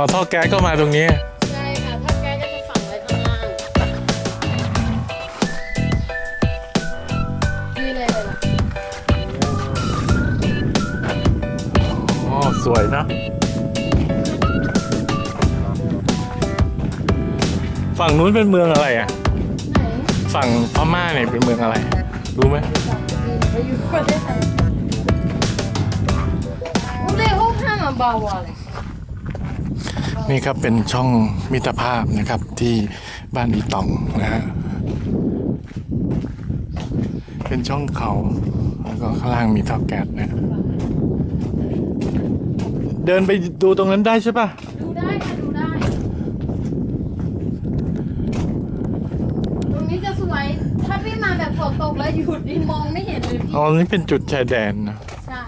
อ๋อท่อแก๊สก็มาตรงนี้ ใช่ค่ะถ้าแก๊สก็จะฝังไว้ข้างล่างนี่เลยเลยล่ะอ๋อสวยนะ ฝั่งนู้นเป็นเมืองอะไรอะ ไหนฝั่งพม่าเนี่ยเป็นเมืองอะไร รู้ไหมไปอยู่ประเทศไทยอุ้ยเลยห้องห้ามมาเบาอะไร นี่ครับเป็นช่องมิตรภาพนะครับที่บ้านอีตองนะฮะเป็นช่องเขา แล้วก็ข้างล่างมีท่อแก๊สนะเดินไปดูตรงนั้นได้ใช่ปะดูได้ค่ะดูได้ ตรงนี้จะสวย ถ้าพี่มาแบบฝนตกแล้วหยุดนี่มองไม่เห็นเลยพี่อ๋อนี่เป็นจุดชายแดนนะ ใช่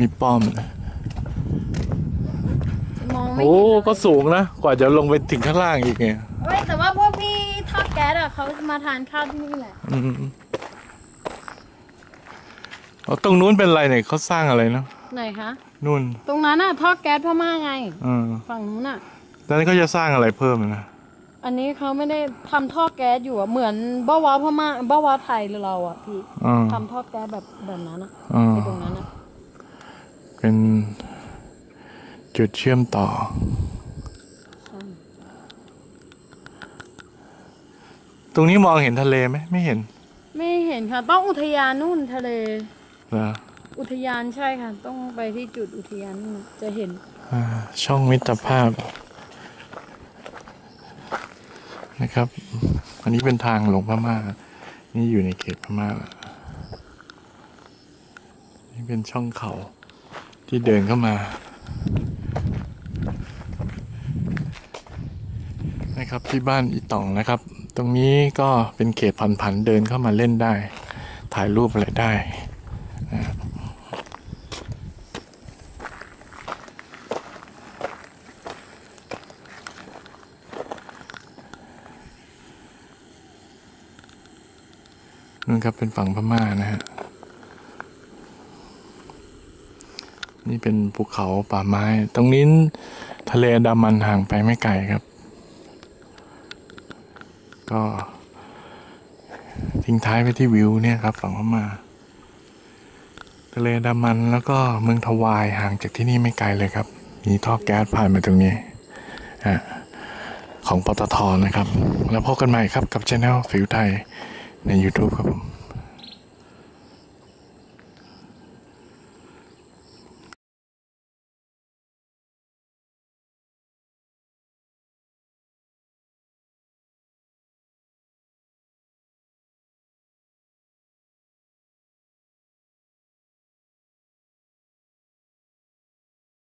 มีป้อมนะมอง ไม่โอ้เห็นเลยก็สูงนะ กว่าจะลงไปถึงข้างล่างอีกไงเว้ยแต่ว่าพวกพี่ทอดแก๊สอะเขามาทานข้าวที่นี่แหละอืมอ๋อตรงนู้นเป็นอะไรเนี่ยเขาสร้างอะไรเนาะไหนคะนู่นตรงนั้นอะทอดแก๊สพม่าไง อืมฝั่งนู้นอะแล้วนี่เขาจะสร้างอะไรเพิ่มนะอันนี้เขาไม่ได้ทำท่อแก๊สอยู่อะเหมือนบ้าวาพม่าบ้าวาไทยเราอะพี่อืมทำท่อแก๊สแบบแบบนั้นอะอืมในตรงนั้นอะเป็น จุดเชื่อมต่อ ตรงนี้มองเห็นทะเลไหมไม่เห็นไม่เห็นค่ะ ต้องอุทยานนู่นทะเลเหรออุทยานใช่ค่ะ ต้องไปที่จุดอุทยานนู่นน่ะจะเห็นอ่าช่องมิตรภาพ นะครับ อันนี้เป็นทางลงพม่า นี่อยู่ในเขตพม่าแล้วนี่เป็นช่องเขาที่เดินเข้ามา นะครับที่บ้านอีตองนะครับ ตรงนี้ก็เป็นเขตผันๆเดินเข้ามาเล่นได้ ถ่ายรูปอะไรได้นะนั่นครับเป็นฝั่งพม่านะฮะ นี่เป็นภูเขาป่าไม้ ตรงนี้ทะเลดามันห่างไปไม่ไกลครับ ก็ทิ้งท้ายไปที่วิวเนี่ยครับฝั่งพม่าทะเลดามันแล้วก็เมืองทวายห่างจากที่นี่ไม่ไกลเลยครับ มีท่อแก๊สผ่านมาตรงนี้อของปตทนะครับ แล้วพบกันใหม่ครับกับช anel ฟิวไทยใน YouTube ครับผม